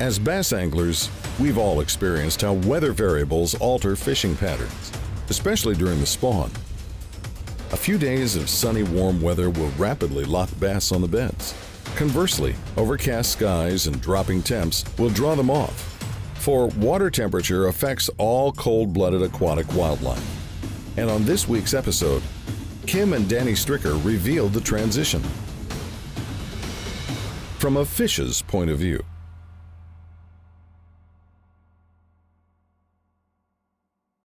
As bass anglers, we've all experienced how weather variables alter fishing patterns, especially during the spawn. A few days of sunny, warm weather will rapidly lock bass on the beds. Conversely, overcast skies and dropping temps will draw them off. For water temperature affects all cold-blooded aquatic wildlife. And on this week's episode, Kim and Danny Stricker revealed the transition. From a fish's point of view,